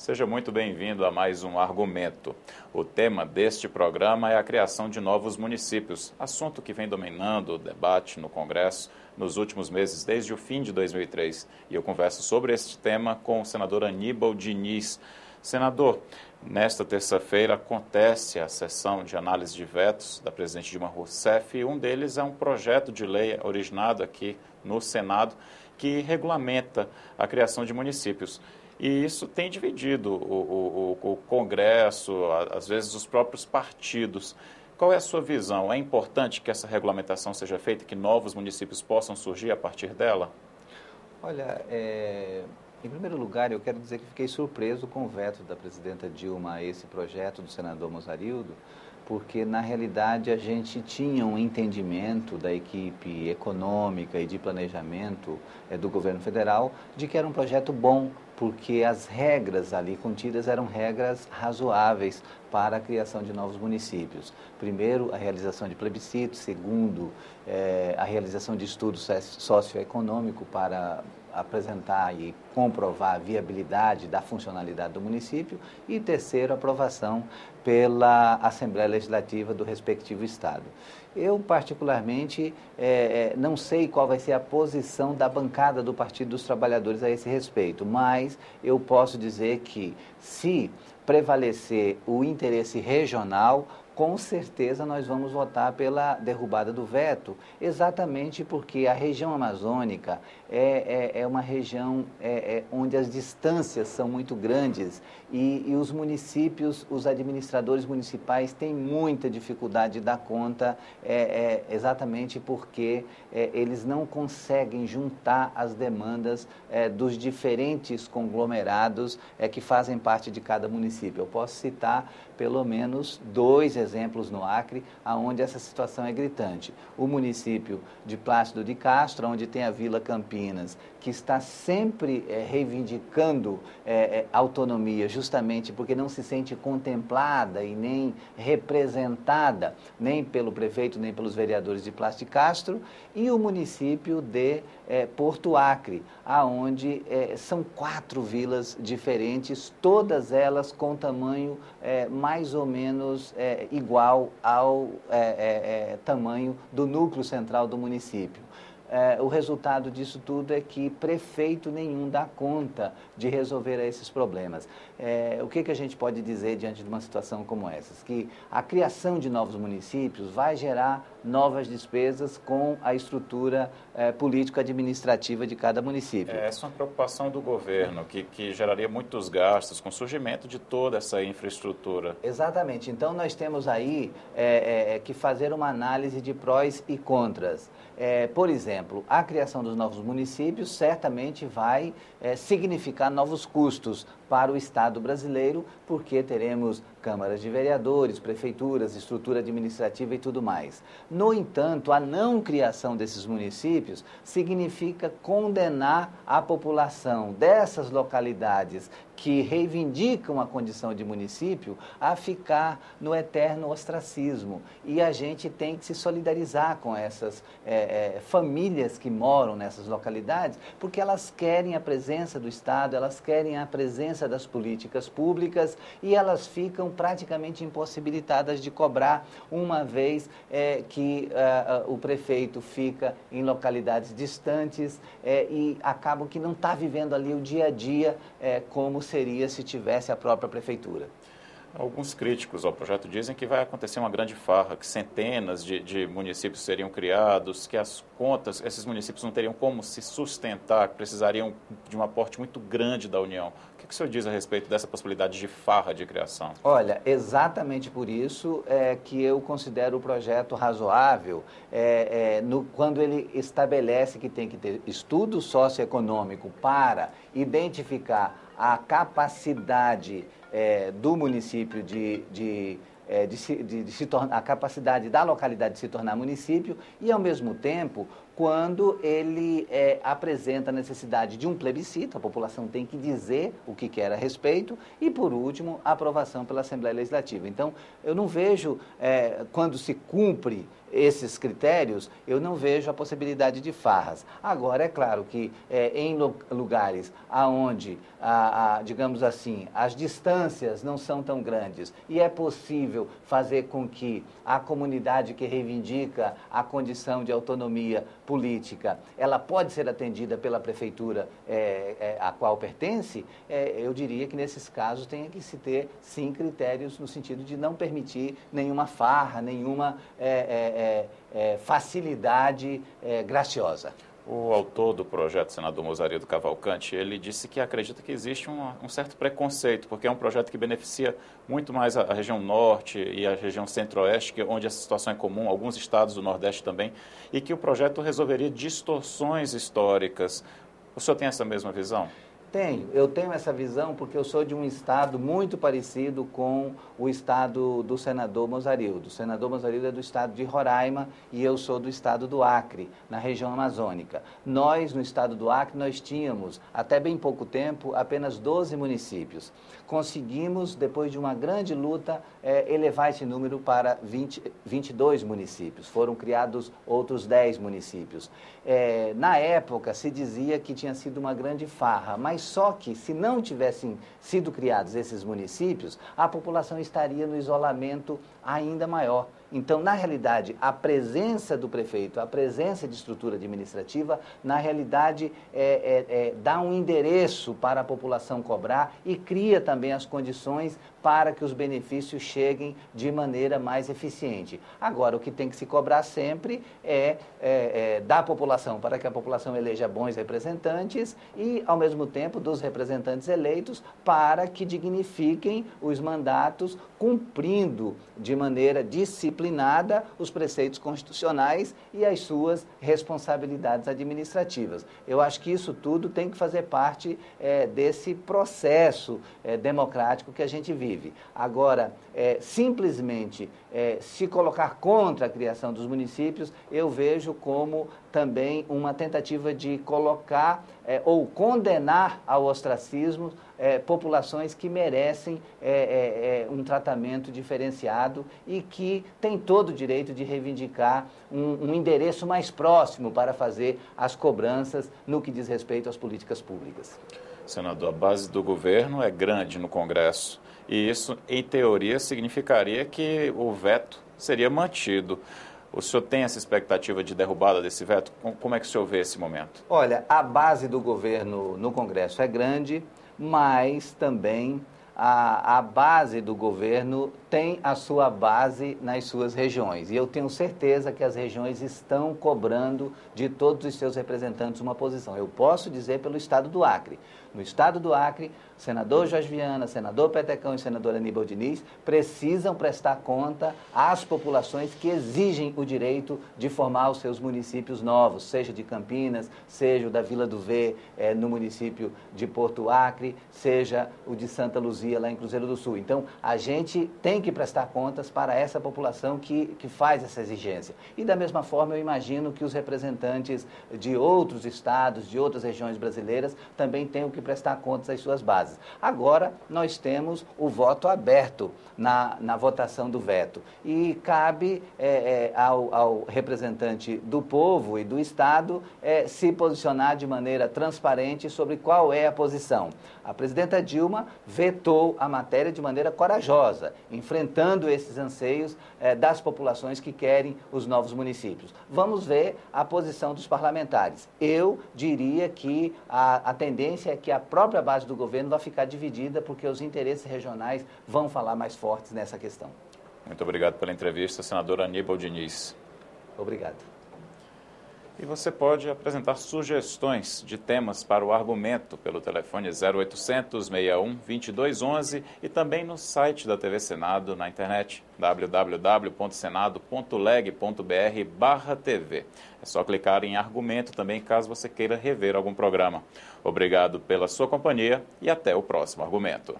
Seja muito bem-vindo a mais um argumento. O tema deste programa é a criação de novos municípios, assunto que vem dominando o debate no Congresso nos últimos meses, desde o fim de 2003. E eu converso sobre este tema com o senador Aníbal Diniz. Senador, nesta terça-feira acontece a sessão de análise de vetos da presidente Dilma Rousseff e um deles é um projeto de lei originado aqui no Senado que regulamenta a criação de municípios. E isso tem dividido o, o, o Congresso, às vezes os próprios partidos. Qual é a sua visão? É importante que essa regulamentação seja feita, que novos municípios possam surgir a partir dela? Olha, é, em primeiro lugar, eu quero dizer que fiquei surpreso com o veto da presidenta Dilma a esse projeto do senador Mozarildo, porque na realidade a gente tinha um entendimento da equipe econômica e de planejamento é, do governo federal de que era um projeto bom, porque as regras ali contidas eram regras razoáveis para a criação de novos municípios. Primeiro, a realização de plebiscito, segundo, é, a realização de estudo socioeconômico para apresentar e comprovar a viabilidade da funcionalidade do município e terceiro, aprovação pela Assembleia Legislativa do respectivo Estado. Eu, particularmente, é, é, não sei qual vai ser a posição da bancada do Partido dos Trabalhadores a esse respeito, mas eu posso dizer que, se prevalecer o interesse regional, com certeza nós vamos votar pela derrubada do veto, exatamente porque a região amazônica é, é, é uma região é, é onde as distâncias são muito grandes e, e, os municípios, os administradores municipais têm muita dificuldade de dar conta, é, é, exatamente porque eles não conseguem juntar as demandas dos diferentes conglomerados que fazem parte de cada município. Eu posso citar pelo menos dois exemplos no Acre, onde essa situação é gritante. O município de Plácido de Castro, onde tem a Vila Campinas, que está sempre é, reivindicando é, autonomia, justamente porque não se sente contemplada e nem representada, nem pelo prefeito, nem pelos vereadores de Plácido de Castro, e o município de é, Porto Acre, aonde são quatro vilas diferentes, todas elas com tamanho mais ou menos igual ao é, é, tamanho do núcleo central do município é, o resultado disso tudo é que prefeito nenhum dá conta de resolver esses problemas. É, o que, que a gente pode dizer diante de uma situação como essa? Que a criação de novos municípios vai gerar novas despesas com a estrutura é, político-administrativa de cada município. É, essa é uma preocupação do governo, que, que geraria muitos gastos com o surgimento de toda essa infraestrutura. Exatamente. Então, nós temos aí é, é, que fazer uma análise de prós e contras. Por exemplo, a criação dos novos municípios certamente vai significar novos custos para o Estado brasileiro, porque teremos câmaras de vereadores, prefeituras, estrutura administrativa e tudo mais. No entanto, a não criação desses municípios significa condenar a população dessas localidades que reivindicam a condição de município a ficar no eterno ostracismo. E a gente tem que se solidarizar com essas é, é, famílias que moram nessas localidades, porque elas querem a presença do Estado, elas querem a presença das políticas públicas e elas ficam praticamente impossibilitadas de cobrar, uma vez é, que uh, o prefeito fica em localidades distantes é, e acabam que não está vivendo ali o dia a dia é, como seria se tivesse a própria prefeitura. Alguns críticos ao projeto dizem que vai acontecer uma grande farra, que centenas de, de, municípios seriam criados, que as contas, esses municípios não teriam como se sustentar, precisariam de um aporte muito grande da União. O que, que o senhor diz a respeito dessa possibilidade de farra de criação? Olha, exatamente por isso é que eu considero o projeto razoável é, é, no, quando ele estabelece que tem que ter estudo socioeconômico para identificar a capacidade é, do município de, de, é, de, de, de se tornar, a capacidade da localidade de se tornar município e, ao mesmo tempo, quando ele é, apresenta a necessidade de um plebiscito, a população tem que dizer o que quer a respeito, e, por último, a aprovação pela Assembleia Legislativa. Então, eu não vejo, é, quando se cumpre esses critérios, eu não vejo a possibilidade de farras. Agora, é claro que é, em lugares aonde, a, a, digamos assim, as distâncias não são tão grandes e é possível fazer com que a comunidade que reivindica a condição de autonomia política, ela pode ser atendida pela prefeitura é, é, a qual pertence, é, eu diria que nesses casos tem que se ter, sim, critérios no sentido de não permitir nenhuma farra, nenhuma é, é, é, facilidade graciosa. O autor do projeto, senador Mozaria do Cavalcante, ele disse que acredita que existe um, um, certo preconceito, porque é um projeto que beneficia muito mais a, a região norte e a região centro-oeste, é onde essa situação é comum, alguns estados do Nordeste também, e que o projeto resolveria distorções históricas. O senhor tem essa mesma visão? Tenho, eu tenho essa visão porque eu sou de um estado muito parecido com o estado do senador Mozarildo. O senador Mozarildo é do estado de Roraima e eu sou do estado do Acre, na região amazônica. Nós, no estado do Acre, nós tínhamos, até bem pouco tempo, apenas 12 municípios. Conseguimos, depois de uma grande luta, é, elevar esse número para 20, 22 municípios. Foram criados outros 10 municípios. É, na época, se dizia que tinha sido uma grande farra, mas só que, se não tivessem sido criados esses municípios, a população estaria no isolamento ainda maior. Então, na realidade, a presença do prefeito, a presença de estrutura administrativa, na realidade, é, é, é, dá um endereço para a população cobrar e cria também as condições para que os benefícios cheguem de maneira mais eficiente. Agora, o que tem que se cobrar sempre é, é, é da população, para que a população eleja bons representantes e, ao mesmo tempo, dos representantes eleitos para que dignifiquem os mandatos, cumprindo de maneira disciplinada os preceitos constitucionais e as suas responsabilidades administrativas. Eu acho que isso tudo tem que fazer parte é, desse processo é, democrático que a gente vive. Agora, é, simplesmente se colocar contra a criação dos municípios, eu vejo como também uma tentativa de colocar é, ou condenar ao ostracismo é, populações que merecem é, um tratamento diferenciado e que têm todo o direito de reivindicar um, um endereço mais próximo para fazer as cobranças no que diz respeito às políticas públicas. Senador, a base do governo é grande no Congresso. E isso, em teoria, significaria que o veto seria mantido. O senhor tem essa expectativa de derrubada desse veto? Como é que o senhor vê esse momento? Olha, a base do governo no Congresso é grande, mas também a, a base do governo tem a sua base nas suas regiões. E eu tenho certeza que as regiões estão cobrando de todos os seus representantes uma posição. Eu posso dizer pelo estado do Acre. No estado do Acre, senador Jorge Viana, senador Petecão e senador Aníbal Diniz precisam prestar conta às populações que exigem o direito de formar os seus municípios novos, seja de Campinas, seja o da Vila do V, é, no município de Porto Acre, seja o de Santa Luzia, lá em Cruzeiro do Sul. Então, a gente tem que prestar contas para essa população que, que faz essa exigência. E, da mesma forma, eu imagino que os representantes de outros estados, de outras regiões brasileiras, também tenham que prestar contas às suas bases. Agora, nós temos o voto aberto na, na votação do veto. E cabe é, é, ao, ao, representante do povo e do Estado é, se posicionar de maneira transparente sobre qual é a posição. A presidenta Dilma vetou a matéria de maneira corajosa, enfrentando esses anseios é, das populações que querem os novos municípios. Vamos ver a posição dos parlamentares. Eu diria que a, a tendência é que a própria base do governo vai ficar dividida, porque os interesses regionais vão falar mais fortes nessa questão. Muito obrigado pela entrevista, senador Aníbal Diniz. Obrigado. E você pode apresentar sugestões de temas para o argumento pelo telefone 0800 61 2211 e também no site da TV Senado na internet www.senado.leg.br/tv. É só clicar em argumento também caso você queira rever algum programa. Obrigado pela sua companhia e até o próximo argumento.